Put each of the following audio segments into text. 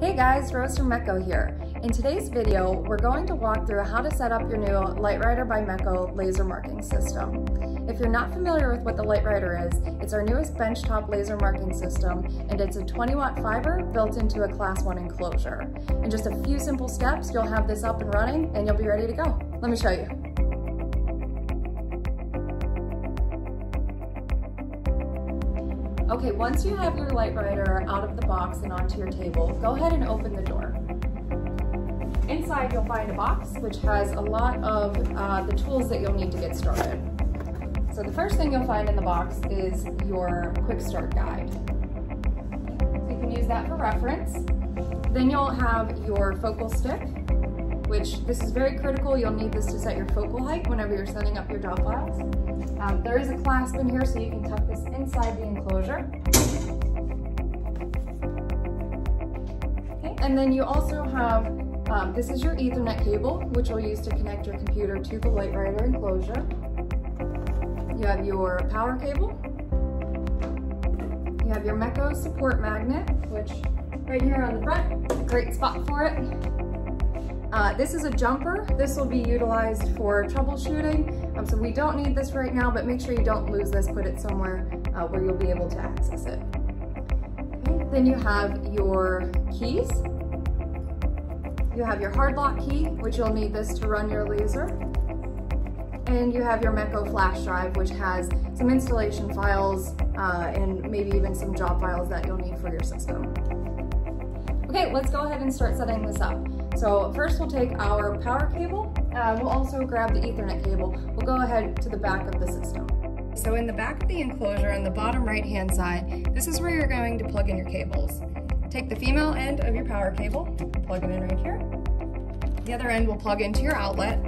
Hey guys, Rose from Mecco here. In today's video, we're going to walk through how to set up your new LightWriter by Mecco laser marking system. If you're not familiar with what the LightWriter is, it's our newest benchtop laser marking system and it's a 20 watt fiber built into a class 1 enclosure. In just a few simple steps, you'll have this up and running and you'll be ready to go. Let me show you. Okay, once you have your LightWriter out of the box and onto your table, go ahead and open the door. Inside you'll find a box which has a lot of uh, the tools that you'll need to get started. So the first thing you'll find in the box is your quick start guide. So you can use that for reference. Then you'll have your focal stick, which this is very critical. You'll need this to set your focal height whenever you're setting up your job files. Um, there is a clasp in here so you can tuck this inside the enclosure. Okay, and then you also have, um, this is your ethernet cable, which you'll use to connect your computer to the LightWriter enclosure. You have your power cable. You have your Mecco support magnet, which right here on the front, great spot for it. Uh, this is a jumper. This will be utilized for troubleshooting. Um, so we don't need this right now, but make sure you don't lose this. Put it somewhere uh, where you'll be able to access it. Okay. Then you have your keys. You have your hard lock key, which you'll need this to run your laser. And you have your Mecco flash drive, which has some installation files uh, and maybe even some job files that you'll need for your system. Okay, let's go ahead and start setting this up. So first we'll take our power cable. Uh, we'll also grab the ethernet cable. We'll go ahead to the back of the system. So in the back of the enclosure on the bottom right hand side, this is where you're going to plug in your cables. Take the female end of your power cable, plug it in right here. The other end will plug into your outlet,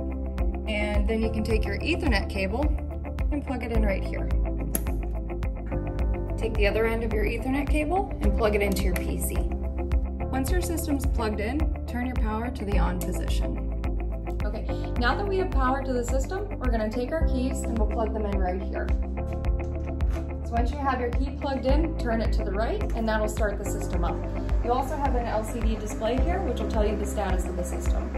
and then you can take your ethernet cable and plug it in right here. Take the other end of your ethernet cable and plug it into your PC. Once your system's plugged in, turn your power to the on position. Okay, now that we have power to the system, we're gonna take our keys and we'll plug them in right here. So once you have your key plugged in, turn it to the right and that'll start the system up. You also have an LCD display here which will tell you the status of the system.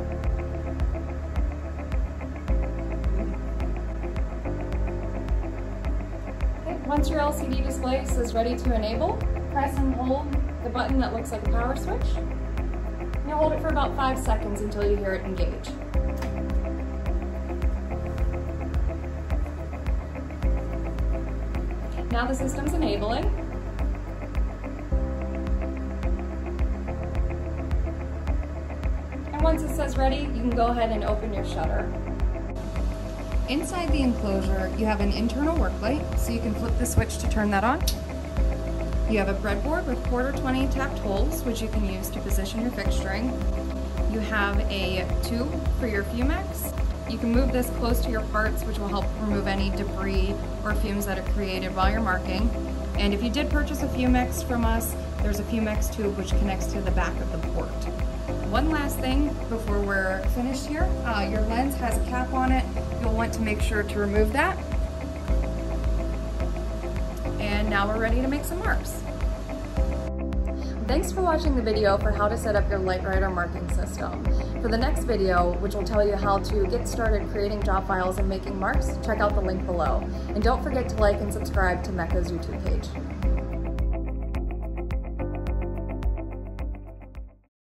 Once your LCD display says ready to enable, press and hold the button that looks like a power switch. You'll hold it for about five seconds until you hear it engage. Now the system's enabling. And once it says ready, you can go ahead and open your shutter. Inside the enclosure, you have an internal work light, so you can flip the switch to turn that on. You have a breadboard with quarter 20 tapped holes, which you can use to position your fixturing. You have a tube for your Fumex. You can move this close to your parts, which will help remove any debris or fumes that are created while you're marking. And if you did purchase a Fumex from us, there's a Fumex tube which connects to the back of the port. One last thing before we're finished here, uh, your lens has a cap on it. You'll want to make sure to remove that and now we're ready to make some marks. Thanks for watching the video for how to set up your LightWriter marking system. For the next video, which will tell you how to get started creating job files and making marks, check out the link below. And don't forget to like and subscribe to Mecco's YouTube page.